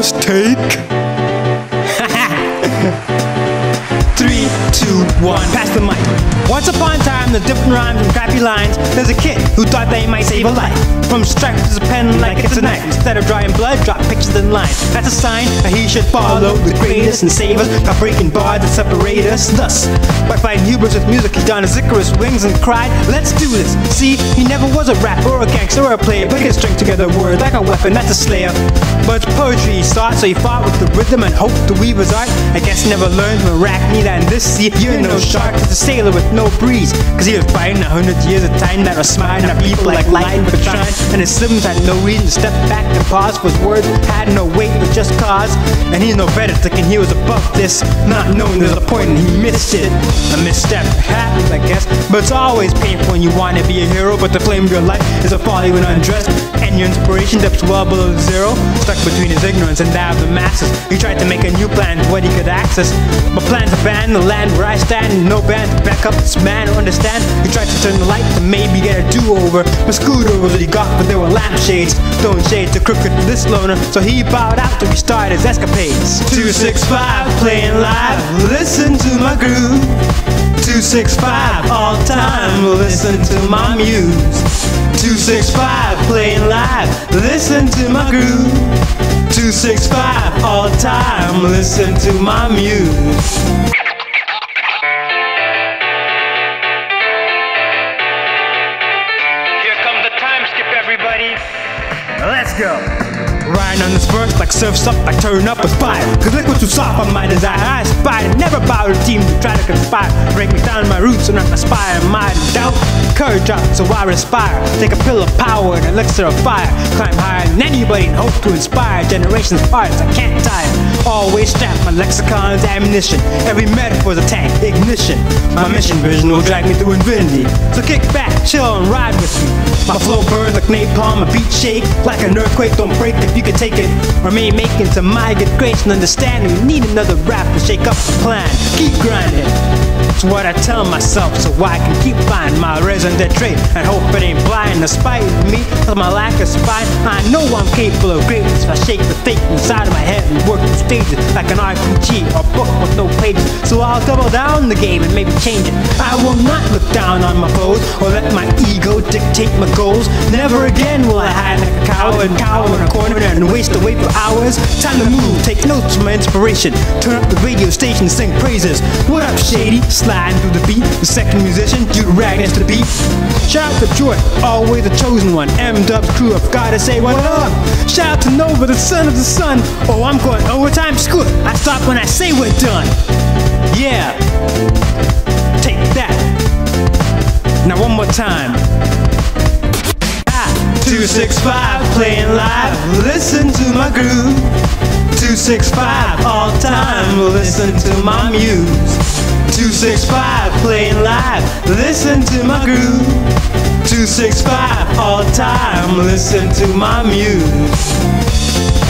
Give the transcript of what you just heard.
First take. Two, one, pass the mic. Once upon a time, the different rhymes and crappy lines, there's a kid who thought they might save a life. From stripes to pen like it's a knife. Instead of drawing blood, drop pictures in lines. That's a sign that he should follow the greatest and save us by breaking bars that separate us. Thus, by fighting hubris with music, he donned his Icarus wings and cried, Let's do this. See, he never was a rapper or a gangster or a player, but he could string together words like a weapon, that's a slayer. But poetry he sought, so he fought with the rhythm and hoped to weave his art. I guess he never learned from Arachne that in this sea, you're no shark, he's a sailor with no breeze. Cause he was fighting a hundred years of time that was smiling at people like light but trying. And his siblings had no reason to step back and pause, for his words had no weight but just cause. And he's no better thinking he was above this, not knowing there's a point and he missed it. A misstep happens, I guess, but it's always painful when you want to be a hero, but the flame of your life is a folly when undressed. And your inspiration dips well below zero, stuck between his ignorance and that of the masses. He tried to make a new plan what he could access, but plans abandon the land where I stand, no band to back up this man understand. He tried to turn the light to maybe get a do-over, but scooter was what he got, but there were lampshades, throwing shades to crooked this loner, so he bowed out to restart his escapades. 265 playing live, listen to my groove. 265 all time, listen to my muse. 265 playing live, listen to my groove. 265 all time, listen to my muse. Let's go. Riding on this verse like surf's up, I turn up with fire. Cause liquid's too soft on my desire. I aspire to never bow to team Break me down my roots and not aspire. My doubt, courage up, so I respire. Take a pill of power and elixir of fire. Climb higher than anybody and hope to inspire generations of artists. I can't tire. Always strap my lexicon's ammunition. Every metaphor's a tank, ignition. My mission vision will drag me through infinity. So kick back, chill, and ride with me. My flow burns like napalm, my beat shake like an earthquake. Don't break if you can take it. Remain making to my good grace and understanding. We need another rap to shake up the plan. Keep grinding. It's what I tell myself so I can keep finding my resident trait and hope it ain't blind. Despite me, of my lack of spine, I know I'm capable of greatness. I shake the fate inside of my head and work the stages like an RPG or book with no pages. So I'll double down the game and maybe change it. I will not look down on my foes or let my ego dictate my goals. Never again will I hide coward and cower in a corner and waste away for hours. Time to move, take notes from my inspiration. Turn up the radio station, sing praises. What up, Shady? Sliding through the beat, the second musician, Jude Ragnus the beat. Shout out to Joy, always the chosen one. M Dub's crew, I've gotta say what up. Shout out to Nova, the son of the sun. Oh, I'm going overtime, screw. I stop when I say we're done. Yeah. Take that. Now one more time. Ah, 265 playing live, listen to my groove. 265 all time, listen to my muse. 265 playing live, listen to my groove. 265 all time, listen to my muse.